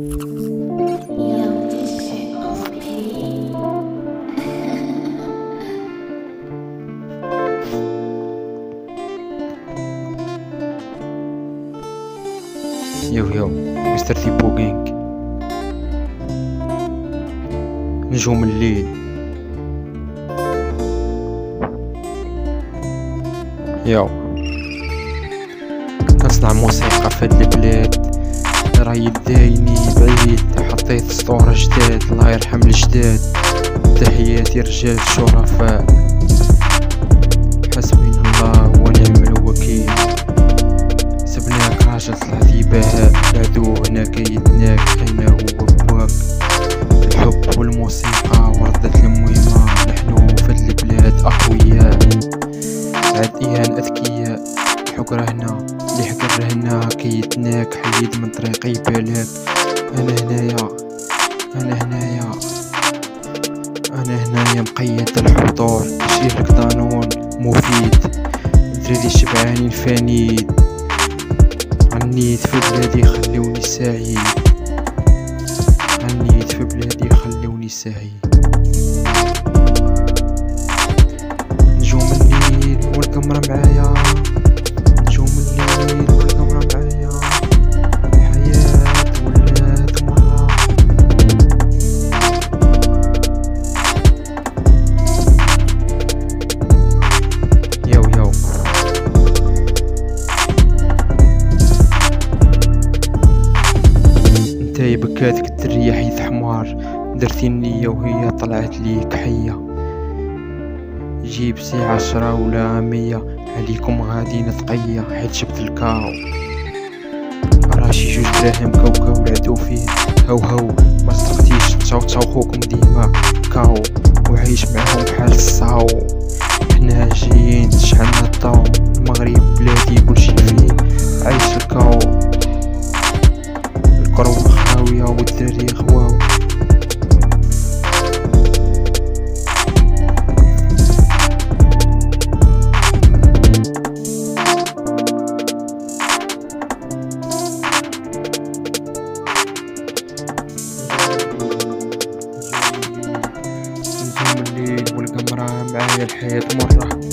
يو يو مستر ثيبو جينج نجوم الليل يو نصنع موسيقى في هاد البلاد راهي دايني حطيت سطورة جداد الله يرحم الجداد. تحياتي رجال الشرفاء. حسبنا الله ونعم الوكيل. سبناك راجل طلعت يباها العدو هنا كيدناك اين هو بواك الحب والموسيقى وردت المهمة نحن في البلاد أقوياء. عاد ايهان أذكياء الحقرة هنا اللي حقر هنا كيدناك حيد من طريقي بالك أنا هنايا. أنا هنايا. أنا هنايا مقيد الحضور. نشير لك مفيد. دراري شبعانين فانيد عنيت في بلادي خلوني سعيد. عنيت في بلادي خلوني سعيد. بكاتك الدرية حيث حمار درتي النية وهي طلعت ليك حية جيب سي عشرة ولا مية عليكم غادي نتقية حيت شبت الكاو. راشي جوج دراهم كوكو العدو فيه هو هو ما صدقتيش تشاو خوكم ديما كاو. وعيش معاهم معايا الحياة مرة